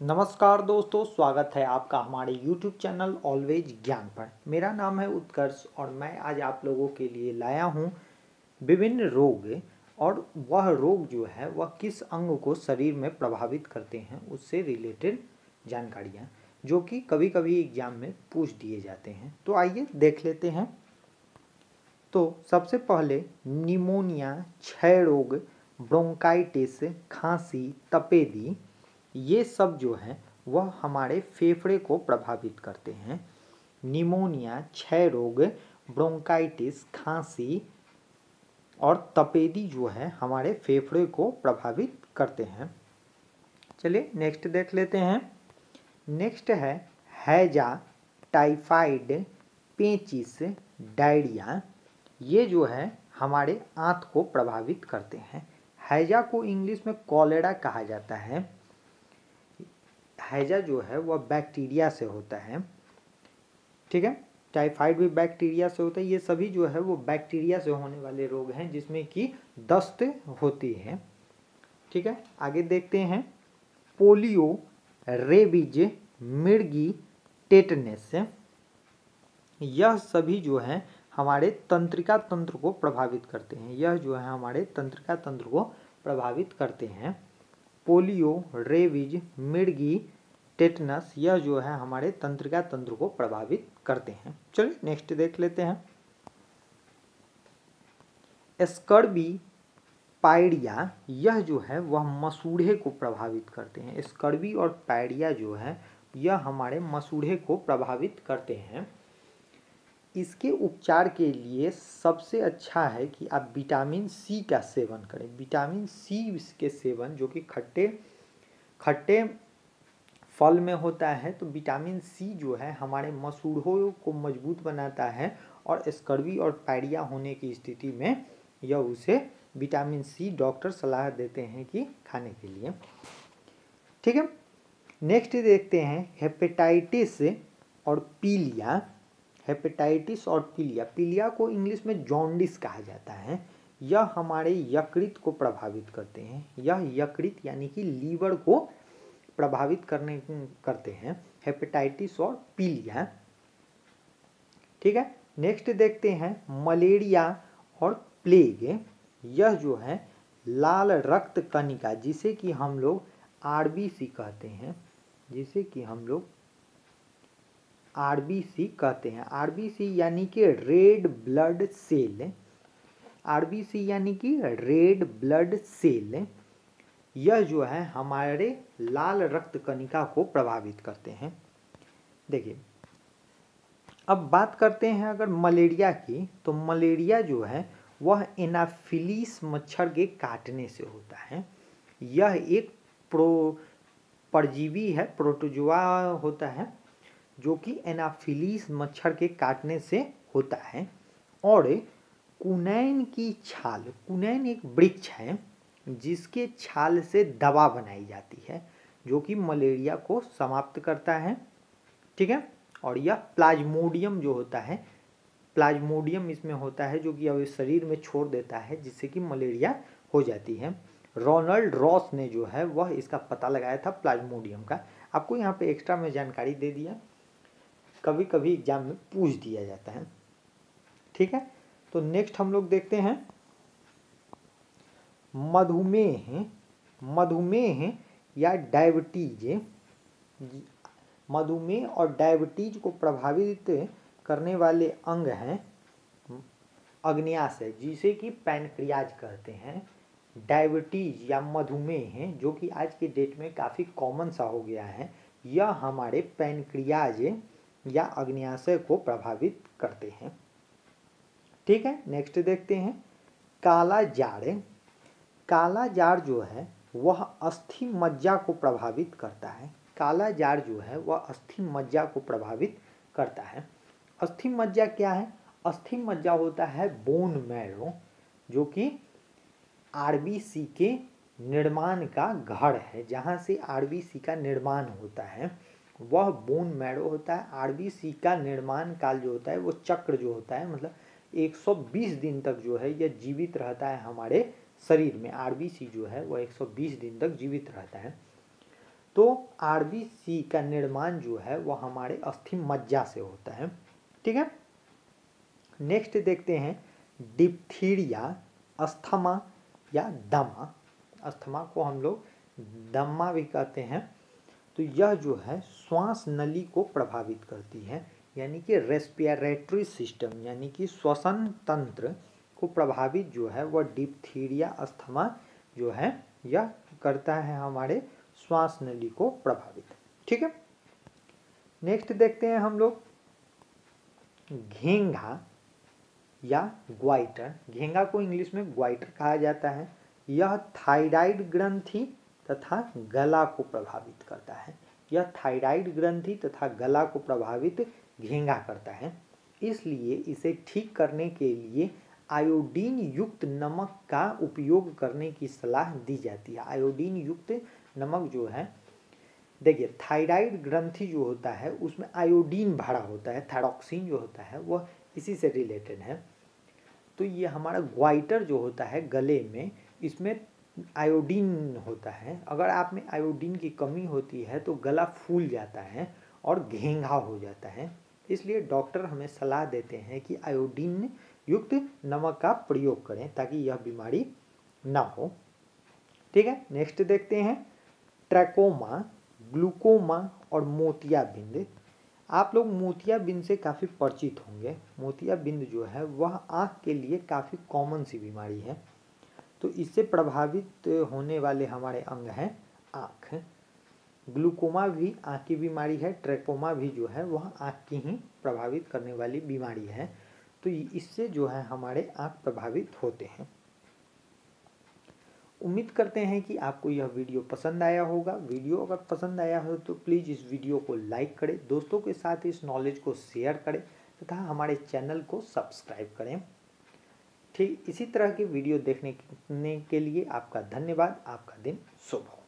नमस्कार दोस्तों, स्वागत है आपका हमारे YouTube चैनल ऑलवेज ज्ञान पर। मेरा नाम है उत्कर्ष और मैं आज आप लोगों के लिए लाया हूँ विभिन्न रोग और वह रोग जो है, वह किस अंग को शरीर में प्रभावित करते हैं, उससे रिलेटेड जानकारियाँ जो कि कभी कभी एग्ज़ाम में पूछ दिए जाते हैं। तो आइए देख लेते हैं। तो सबसे पहले निमोनिया, क्षय रोग, ब्रोंकाइटिस, खांसी, तपेदी ये सब जो है, वह हमारे फेफड़े को प्रभावित करते हैं। निमोनिया, क्षय रोग, ब्रोंकाइटिस, खांसी और तपेदी जो है, हमारे फेफड़े को प्रभावित करते हैं। चलिए नेक्स्ट देख लेते हैं। नेक्स्ट है हैजा टाइफाइड पेचिस, डायरिया। ये जो है, हमारे आंत को प्रभावित करते हैं। हैजा को इंग्लिश में कॉलेरा कहा जाता है। हैजा जो है, वह बैक्टीरिया से होता है। ठीक है? टाइफाइड भी बैक्टीरिया से होता है। ये सभी जो है, वो बैक्टीरिया से होने वाले रोग हैं, जिसमें कि दस्त होती है। ठीक है? आगे देखते हैं। पोलियो, रेबीज, मिर्गी, टेटनेस। यह सभी जो है, हमारे तंत्रिका तंत्र को प्रभावित करते हैं। यह जो है, हमारे तंत्रिका तंत्र को प्रभावित करते हैं। पोलियो, रेबीज, मिर्गी टेटनस यह जो है हमारे तंत्रिका तंत्र को प्रभावित करते हैं। चलिए नेक्स्ट देख लेते हैं। स्कर्बी पायडिया यह जो है वह मसूढ़े को प्रभावित करते हैं। स्कर्बी और पायरिया जो है, यह हमारे मसूढ़े को प्रभावित करते हैं। इसके उपचार के लिए सबसे अच्छा है कि आप विटामिन सी का सेवन करें। विटामिन सी के सेवन जो कि खट्टे खट्टे फल में होता है तो विटामिन सी जो है हमारे मसूड़ों को मज़बूत बनाता है और स्कर्वी और पैरिया होने की स्थिति में यह उसे विटामिन सी डॉक्टर सलाह देते हैं कि खाने के लिए। ठीक है? नेक्स्ट देखते हैं हेपेटाइटिस और पीलिया। हेपेटाइटिस और पीलिया। पीलिया को इंग्लिश में जॉन्डिस कहा जाता है। यह हमारे यकृत को प्रभावित करते हैं। यह यकृत यानी कि लीवर को प्रभावित करने करते हैं हेपेटाइटिस और पीलिया। ठीक है? नेक्स्ट देखते हैं मलेरिया और प्लेग यह जो है, लाल रक्त कणिका, जिसे कि हम लोग आरबीसी कहते हैं। जिसे कि हम लोग आरबीसी कहते हैं। आरबीसी यानी कि रेड ब्लड सेल आरबीसी यानी कि रेड ब्लड सेल यह जो है हमारे लाल रक्त कणिका को प्रभावित करते हैं। देखिए, अब बात करते हैं अगर मलेरिया की तो मलेरिया जो है, वह एनाफिलीस मच्छर के काटने से होता है। यह एक प्रो, परजीवी है, प्रोटोजुआ होता है, जो कि एनाफिलीस मच्छर के काटने से होता है। और कुनैन की छाल, कुनैन एक वृक्ष है जिसके छाल से दवा बनाई जाती है, जो कि मलेरिया को समाप्त करता है, ठीक है? और यह प्लाज्मोडियम जो होता है, प्लाज्मोडियम इसमें होता है, जो कि अब शरीर में छोड़ देता है, जिससे कि मलेरिया हो जाती है। रोनल्ड रॉस ने जो है, वह इसका पता लगाया था प्लाज्मोडियम का। आपको यहाँ पे एक्स्ट्रा में जानकारी दे दिया। कभी कभी एग्ज़ाम में पूछ दिया जाता है। ठीक है? तो नेक्स्ट हम लोग देखते हैं। मधुमेह मधुमेह या डायबिटीज़। मधुमेह और डायबिटीज़ को प्रभावित करने वाले अंग हैं अग्न्याशय, जिसे कि पैनक्रियाज कहते हैं। डायबिटीज़ या मधुमेह, जो कि आज के डेट में काफ़ी कॉमन सा हो गया है, यह हमारे पैनक्रियाज या अग्न्याशय को प्रभावित करते हैं। ठीक है नेक्स्ट देखते हैं। काला जाड़ काला जाड़ जो है, वह अस्थि मज्जा को प्रभावित करता है। काला जाड़ जो है, वह अस्थि मज्जा को प्रभावित करता है। अस्थि मज्जा क्या है? अस्थि मज्जा होता है बोन मैरो जो कि आरबीसी के निर्माण का घर है। जहाँ से आरबीसी का निर्माण होता है, वह बोन मैरो होता है। आरबीसी का निर्माण काल जो होता है, वो चक्र जो होता है मतलब 120 दिन तक जो है, यह जीवित रहता है हमारे शरीर में आरबीसी जो है वह 120 दिन तक जीवित रहता है। तो आरबीसी का निर्माण जो है वह हमारे अस्थि मज्जा से होता है। ठीक है? नेक्स्ट देखते हैं डिप्थीरिया अस्थमा या दमा। अस्थमा को हम लोग दमा भी कहते हैं। तो यह जो है श्वास नली को प्रभावित करती है, यानी कि रेस्पिरेटरी सिस्टम यानी कि श्वसन तंत्र को प्रभावित जो है वह डिप्थीरिया अस्थमा जो है, यह करता है हमारे श्वास नली को प्रभावित। ठीक है? नेक्स्ट देखते हैं हम लोग। घेंघा या ग्वाइटर। घेंगा को इंग्लिश में ग्वाइटर कहा जाता है। यह थायराइड ग्रंथि तथा गला को प्रभावित करता है। यह थायराइड ग्रंथि तथा गला को प्रभावित घेंगा करता है। इसलिए इसे ठीक करने के लिए आयोडीन युक्त नमक का उपयोग करने की सलाह दी जाती है। आयोडीन युक्त नमक जो है, देखिए, थायराइड ग्रंथि जो होता है, उसमें आयोडीन भरा होता है, थायरॉक्सिन जो होता है, वह इसी से रिलेटेड है। तो ये हमारा ग्वाइटर जो होता है गले में, इसमें आयोडीन होता है। अगर आप में आयोडीन की कमी होती है तो गला फूल जाता है और घेंघा हो जाता है। इसलिए डॉक्टर हमें सलाह देते हैं कि आयोडीन युक्त नमक का प्रयोग करें ताकि यह बीमारी ना हो। ठीक है नेक्स्ट देखते हैं। ट्रैकोमा, ग्लूकोमा और मोतियाबिंद। आप लोग मोतियाबिंद से काफ़ी परिचित होंगे। मोतियाबिंद जो है, वह आँख के लिए काफ़ी कॉमन सी बीमारी है। तो इससे प्रभावित होने वाले हमारे अंग हैं आँख। ग्लूकोमा भी, आँख की बीमारी है, ट्रैकोमा भी जो है, वह आँख की ही प्रभावित करने वाली बीमारी है। तो इससे जो है, हमारे आँख प्रभावित होते हैं। उम्मीद करते हैं कि आपको यह वीडियो पसंद आया होगा। वीडियो अगर पसंद आया हो तो प्लीज़ इस वीडियो को लाइक करें, दोस्तों के साथ इस नॉलेज को शेयर करें तथा हमारे चैनल को सब्सक्राइब करें। ठीक, इसी तरह की वीडियो देखने के लिए आपका धन्यवाद। आपका दिन शुभ हो।